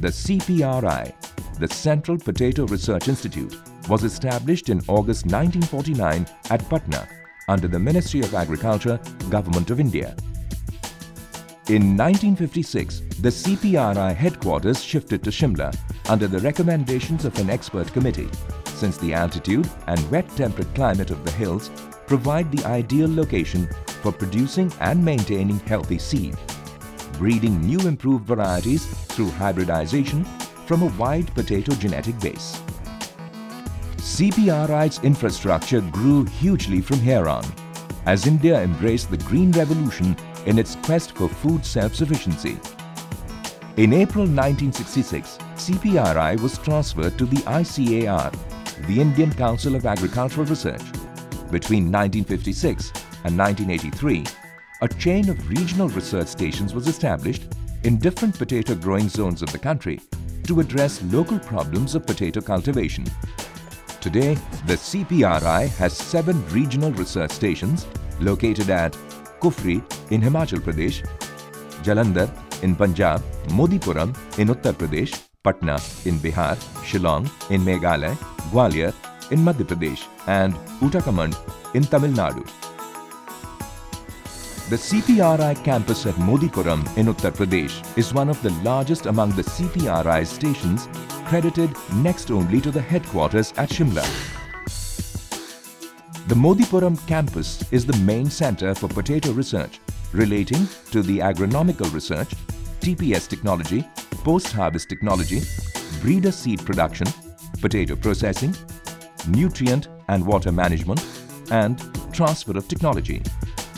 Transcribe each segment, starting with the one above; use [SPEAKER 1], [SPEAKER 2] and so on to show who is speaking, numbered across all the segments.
[SPEAKER 1] The CPRI, the Central Potato Research Institute, was established in August 1949 at Patna under the Ministry of Agriculture, Government of India. In 1956, the CPRI headquarters shifted to Shimla under the recommendations of an expert committee, since the altitude and wet temperate climate of the hills provide the ideal location for producing and maintaining healthy seed breeding new improved varieties through hybridization from a wide potato genetic base. CPRI's infrastructure grew hugely from here on, as India embraced the Green Revolution in its quest for food self-sufficiency. In April 1966, CPRI was transferred to the ICAR, the Indian Council of Agricultural Research. Between 1956 and 1983, a chain of regional research stations was established in different potato growing zones of the country to address local problems of potato cultivation. Today, the CPRI has seven regional research stations located at Kufri in Himachal Pradesh, Jalandhar in Punjab, Modipuram in Uttar Pradesh, Patna in Bihar, Shillong in Meghalaya, Gwalior in Madhya Pradesh and Ootacamund in Tamil Nadu. The CPRI campus at Modipuram in Uttar Pradesh is one of the largest among the CPRI stations credited next only to the headquarters at Shimla. The Modipuram campus is the main center for potato research relating to the agronomical research, TPS technology, post-harvest technology, breeder seed production, potato processing, nutrient and water management, and transfer of technology.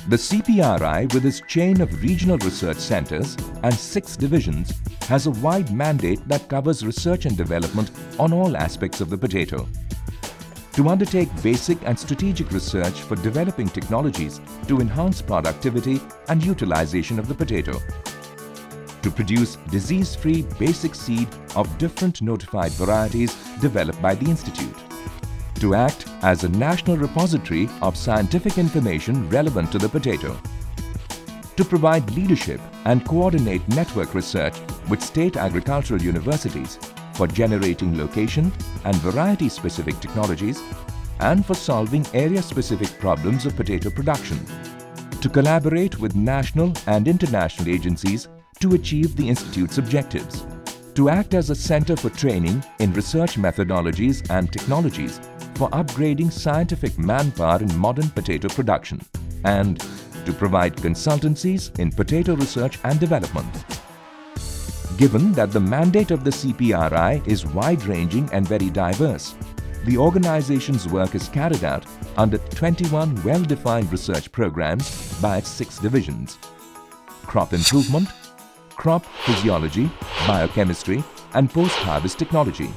[SPEAKER 1] The CPRI, with its chain of regional research centers and six divisions, has a wide mandate that covers research and development on all aspects of the potato. To undertake basic and strategic research for developing technologies to enhance productivity and utilization of the potato. To produce disease-free basic seed of different notified varieties developed by the Institute to act as a national repository of scientific information relevant to the potato, to provide leadership and coordinate network research with state agricultural universities for generating location and variety-specific technologies and for solving area-specific problems of potato production, to collaborate with national and international agencies to achieve the Institute's objectives, to act as a center for training in research methodologies and technologies for upgrading scientific manpower in modern potato production and to provide consultancies in potato research and development. Given that the mandate of the CPRI is wide-ranging and very diverse, the organization's work is carried out under 21 well-defined research programs by its six divisions. Crop improvement, crop physiology, biochemistry and post-harvest technology,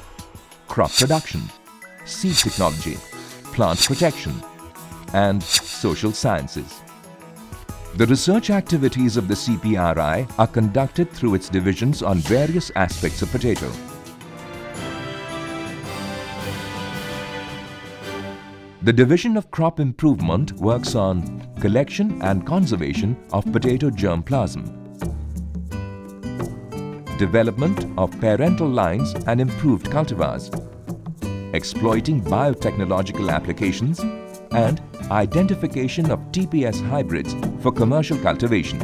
[SPEAKER 1] crop production, seed technology, plant protection, and social sciences. The research activities of the CPRI are conducted through its divisions on various aspects of potato. The Division of Crop Improvement works on collection and conservation of potato germplasm, development of parental lines and improved cultivars, exploiting biotechnological applications, and identification of TPS hybrids for commercial cultivation.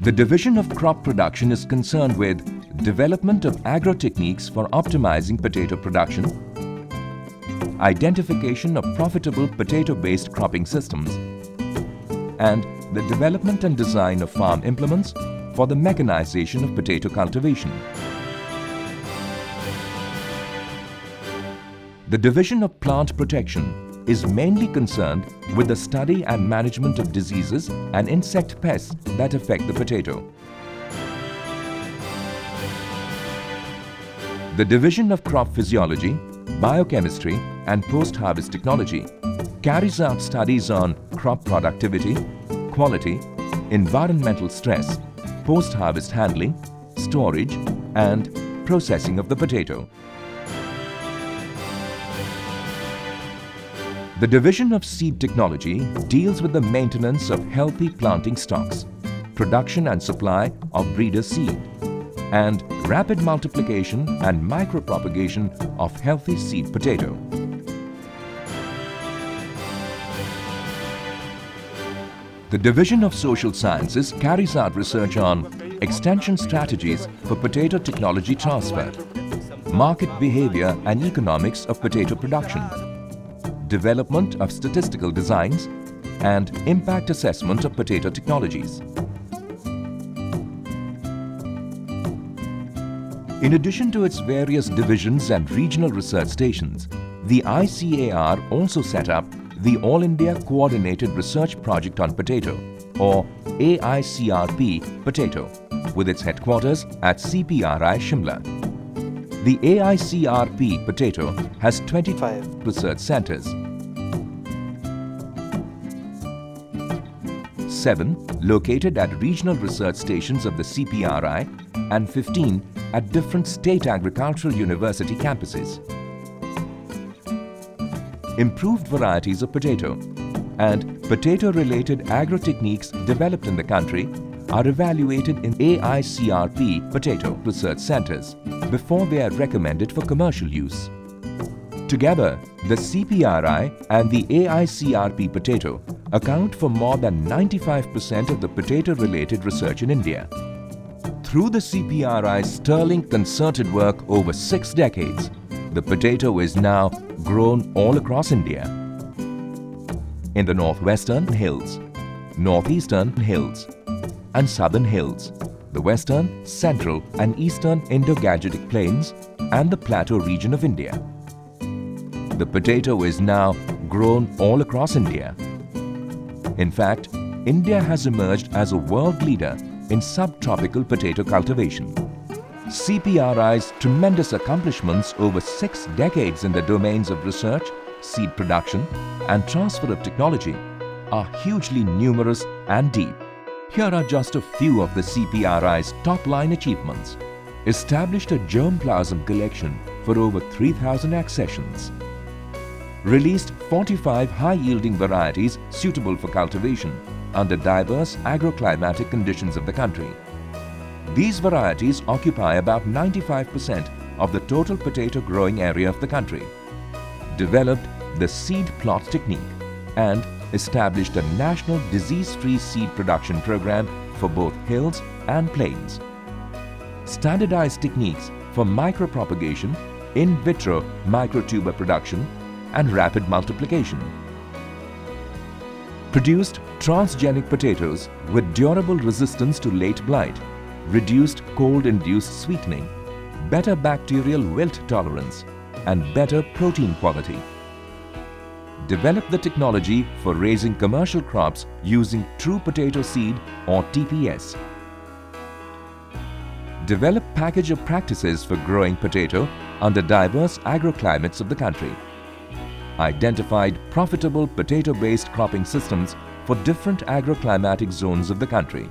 [SPEAKER 1] The Division of Crop Production is concerned with development of agro-techniques for optimizing potato production, identification of profitable potato-based cropping systems, and the development and design of farm implements for the mechanization of potato cultivation. The Division of Plant Protection is mainly concerned with the study and management of diseases and insect pests that affect the potato. The Division of Crop Physiology, Biochemistry and Post-Harvest Technology carries out studies on crop productivity, quality, environmental stress post-harvest handling, storage and processing of the potato. The Division of Seed Technology deals with the maintenance of healthy planting stocks, production and supply of breeder seed, and rapid multiplication and micropropagation of healthy seed potato. The Division of Social Sciences carries out research on extension strategies for potato technology transfer, market behavior and economics of potato production, development of statistical designs, and impact assessment of potato technologies. In addition to its various divisions and regional research stations, the ICAR also set up the All India Coordinated Research Project on Potato or AICRP Potato with its headquarters at CPRI Shimla. The AICRP Potato has 25 research centers. 7 located at regional research stations of the CPRI and 15 at different state agricultural university campuses. Improved varieties of potato and potato-related agro-techniques developed in the country are evaluated in AICRP potato research centers before they are recommended for commercial use. Together, the CPRI and the AICRP potato account for more than 95% of the potato-related research in India. Through the CPRI's sterling concerted work over six decades, the potato is now grown all across India. In the northwestern hills, northeastern hills, and southern hills, the western, central and eastern Indo-Gangetic plains and the plateau region of India. The potato is now grown all across India. In fact, India has emerged as a world leader in subtropical potato cultivation. CPRI's tremendous accomplishments over six decades in the domains of research, seed production and transfer of technology are hugely numerous and deep. Here are just a few of the CPRI's top-line achievements. Established a germplasm collection for over 3,000 accessions. Released 45 high-yielding varieties suitable for cultivation under diverse agroclimatic conditions of the country. These varieties occupy about 95% of the total potato growing area of the country. Developed the seed plot technique and established a national disease-free seed production program for both hills and plains. Standardized techniques for micropropagation, in vitro microtuber production and rapid multiplication produced transgenic potatoes with durable resistance to late blight, reduced cold-induced sweetening, better bacterial wilt tolerance and better protein quality. Develop the technology for raising commercial crops using true potato seed or TPS. Develop package of practices for growing potato under diverse agroclimates of the country identified profitable potato-based cropping systems for different agroclimatic zones of the country.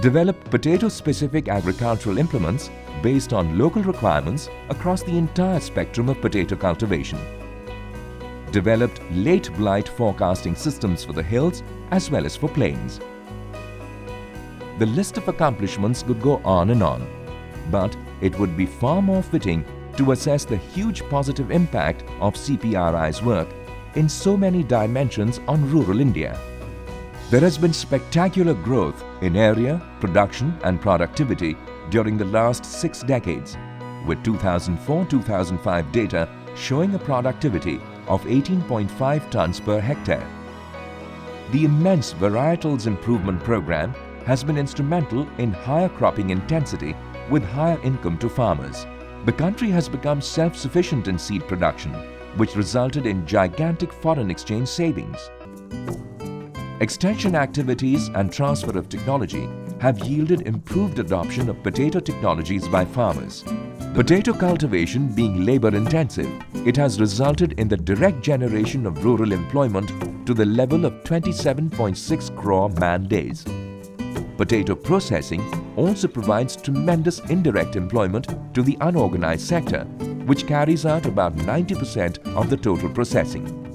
[SPEAKER 1] Developed potato-specific agricultural implements based on local requirements across the entire spectrum of potato cultivation. Developed late blight forecasting systems for the hills as well as for plains. The list of accomplishments could go on and on, but it would be far more fitting to assess the huge positive impact of CPRI's work in so many dimensions on rural India. There has been spectacular growth in area, production and productivity during the last six decades, with 2004-2005 data showing a productivity of 18.5 tons per hectare. The immense varietals improvement program has been instrumental in higher cropping intensity with higher income to farmers the country has become self-sufficient in seed production, which resulted in gigantic foreign exchange savings. Extension activities and transfer of technology have yielded improved adoption of potato technologies by farmers. Potato cultivation being labor-intensive, it has resulted in the direct generation of rural employment to the level of 27.6 crore man-days. Potato processing also provides tremendous indirect employment to the unorganized sector which carries out about 90% of the total processing.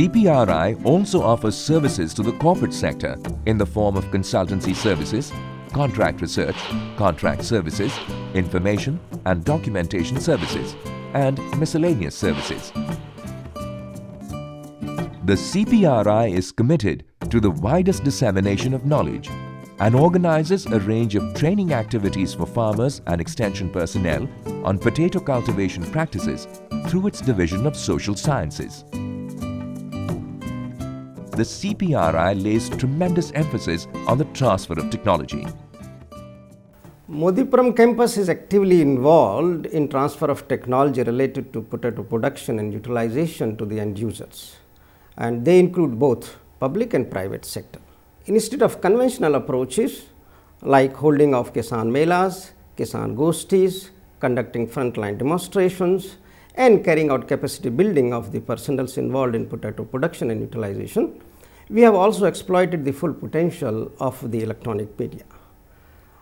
[SPEAKER 1] CPRI also offers services to the corporate sector in the form of consultancy services, contract research, contract services, information and documentation services, and miscellaneous services. The CPRI is committed to the widest dissemination of knowledge and organizes a range of training activities for farmers and extension personnel on potato cultivation practices through its division of social sciences. The CPRI lays tremendous emphasis on the transfer of technology.
[SPEAKER 2] Modipuram campus is actively involved in transfer of technology related to potato production and utilization to the end users and they include both public and private sector. Instead of conventional approaches like holding of Kisan Melas, Kisan Goshtis, conducting frontline demonstrations and carrying out capacity building of the personnel involved in potato production and utilization, we have also exploited the full potential of the electronic media.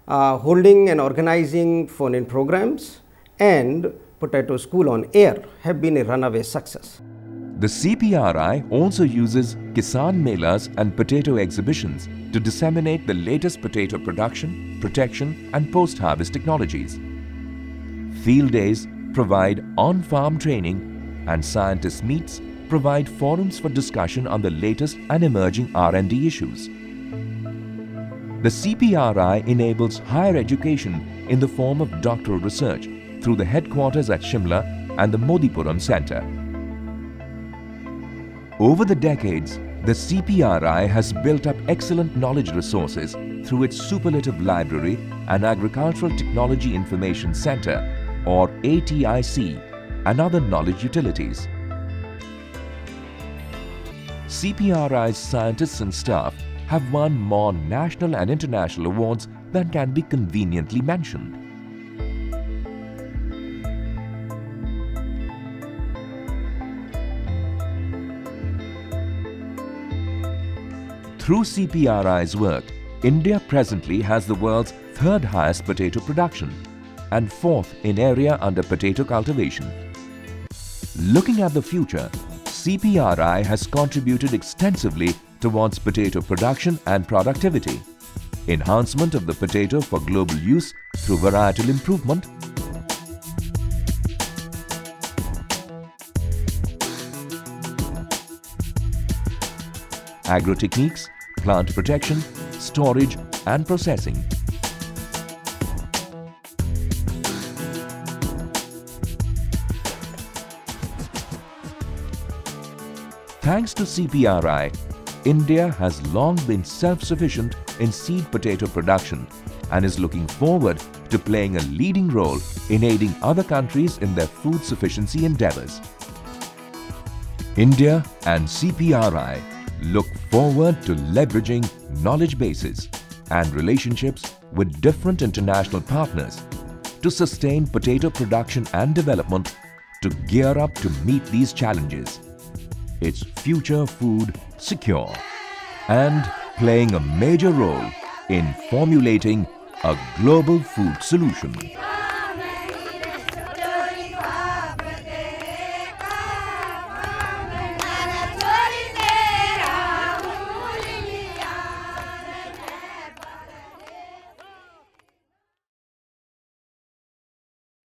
[SPEAKER 2] Uh, holding and organizing phone-in programs and Potato School on Air have been a runaway success.
[SPEAKER 1] The CPRI also uses Kisan Melas and potato exhibitions to disseminate the latest potato production, protection and post-harvest technologies. Field days provide on-farm training and scientist meets provide forums for discussion on the latest and emerging R&D issues. The CPRI enables higher education in the form of doctoral research through the headquarters at Shimla and the Modipuram Centre. Over the decades, the CPRI has built up excellent knowledge resources through its Superlative Library and Agricultural Technology Information Center or ATIC and other knowledge utilities. CPRI's scientists and staff have won more national and international awards than can be conveniently mentioned. Through CPRI's work, India presently has the world's third highest potato production and fourth in area under potato cultivation. Looking at the future, CPRI has contributed extensively towards potato production and productivity, enhancement of the potato for global use through varietal improvement, agro-techniques, plant protection, storage and processing. Thanks to CPRI, India has long been self-sufficient in seed potato production and is looking forward to playing a leading role in aiding other countries in their food sufficiency endeavours. India and CPRI look forward to leveraging knowledge bases and relationships with different international partners to sustain potato production and development to gear up to meet these challenges. It's future food secure and playing a major role in formulating a global food solution.